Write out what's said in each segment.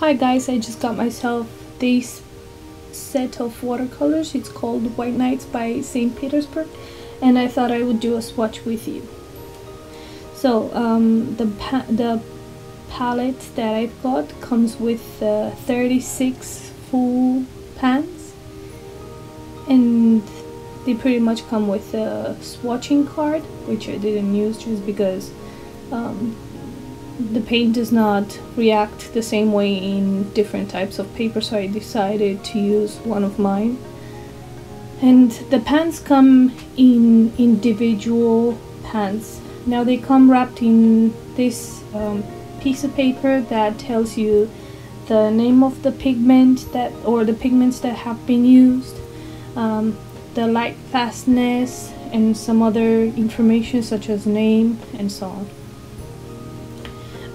Hi guys, I just got myself this set of watercolors. It's called White Nights by St. Petersburg and I thought I would do a swatch with you. So um, the, pa the palette that I've got comes with uh, 36 full pans and they pretty much come with a swatching card which I didn't use just because um, the paint does not react the same way in different types of paper so I decided to use one of mine. And the pans come in individual pans now they come wrapped in this um, piece of paper that tells you the name of the pigment that or the pigments that have been used um, the light fastness and some other information such as name and so on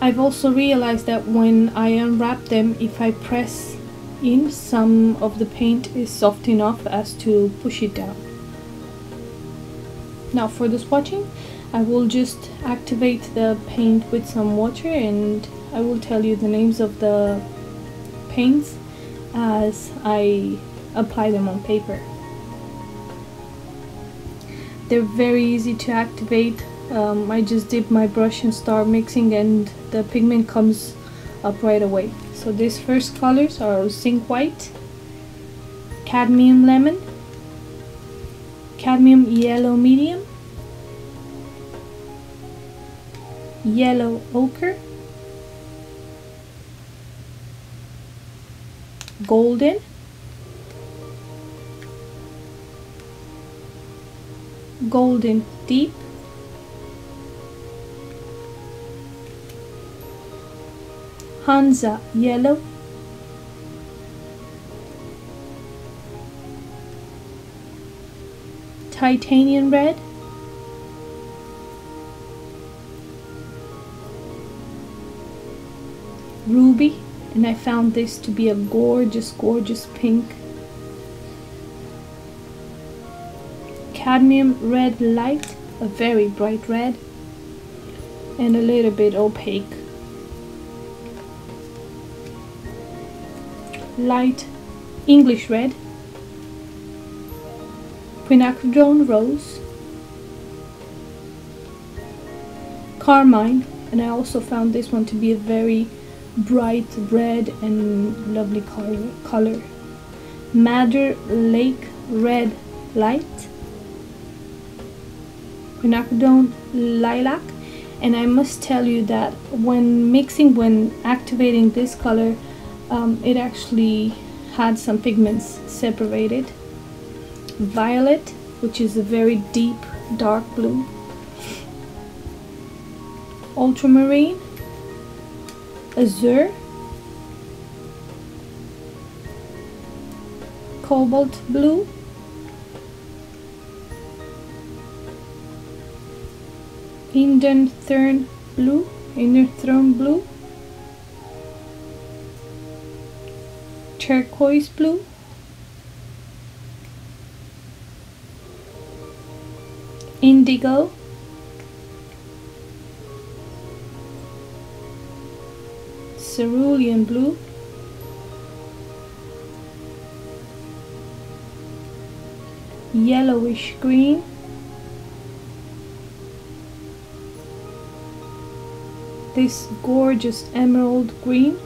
I've also realized that when I unwrap them if I press in some of the paint is soft enough as to push it down now for the swatching I will just activate the paint with some water and I will tell you the names of the paints as I apply them on paper. They're very easy to activate. Um, I just dip my brush and start mixing and the pigment comes up right away. So these first colors are zinc white, cadmium lemon, cadmium yellow medium, yellow ochre, golden, golden deep, Hansa yellow, titanium red, ruby and I found this to be a gorgeous gorgeous pink. Cadmium red light a very bright red and a little bit opaque light English red. Quinacridone rose. Carmine and I also found this one to be a very bright red and lovely color, color. Madder Lake Red Light, quinacridone lilac, and I must tell you that when mixing, when activating this color, um, it actually had some pigments separated. Violet, which is a very deep dark blue. Ultramarine, azure, cobalt blue, Indanthrene blue, Indanthrene blue, turquoise blue, indigo, cerulean blue, yellowish green, this gorgeous emerald green,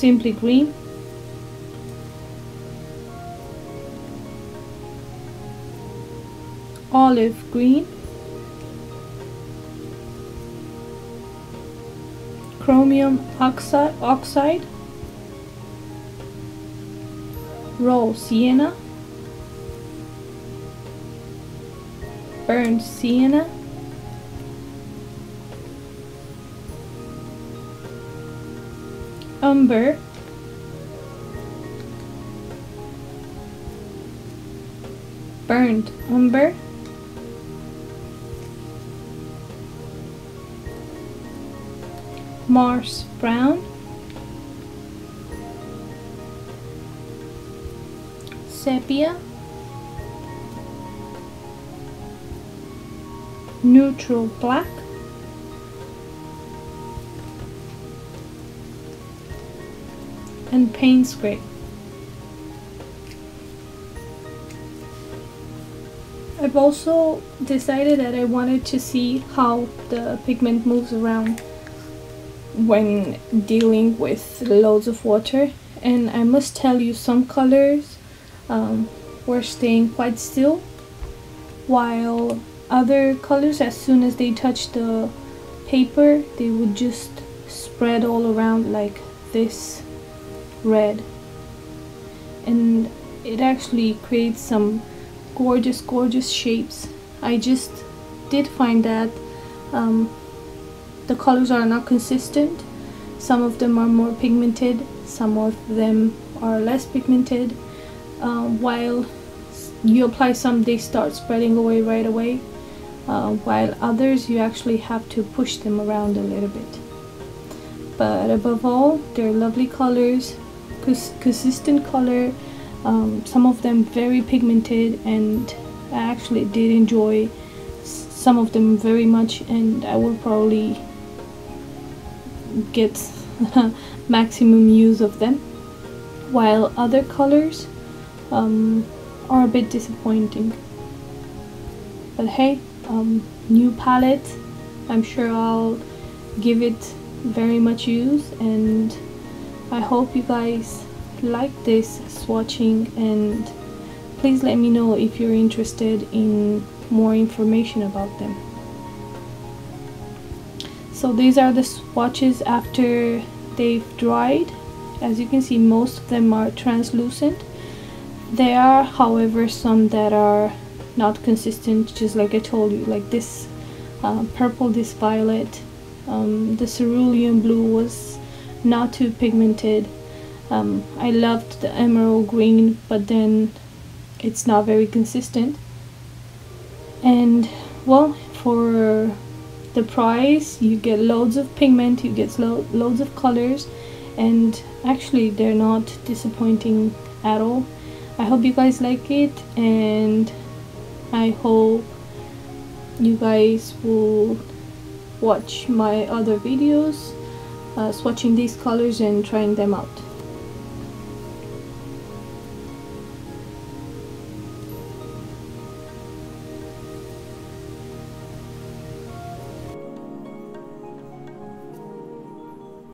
simply green, olive green, chromium oxide, oxide. Raw sienna, burnt sienna, umber, burnt umber, Mars brown, sepia, neutral black and Payne's Gray. I've also decided that I wanted to see how the pigment moves around when dealing with loads of water and I must tell you some colors um, were staying quite still while other colors as soon as they touch the paper they would just spread all around like this red. And it actually creates some gorgeous gorgeous shapes. I just did find that um, the colors are not consistent. Some of them are more pigmented some of them are less pigmented. Um, while you apply some they start spreading away right away. Uh, while others you actually have to push them around a little bit. But above all they're lovely colors cons consistent color um, some of them very pigmented and I actually did enjoy some of them very much and I will probably get maximum use of them. While other colors um, are a bit disappointing. But hey um, new palette I'm sure I'll give it very much use and I hope you guys like this swatching and please let me know if you're interested in more information about them. So these are the swatches after they've dried. As you can see most of them are translucent. There are however some that are not consistent just like I told you like this uh, purple this violet um, the cerulean blue was not too pigmented. Um, I loved the emerald green but then it's not very consistent. And well for the price you get loads of pigment you get lo loads of colors and actually they're not disappointing at all. I hope you guys like it and I hope you guys will watch my other videos Uh, swatching these colors and trying them out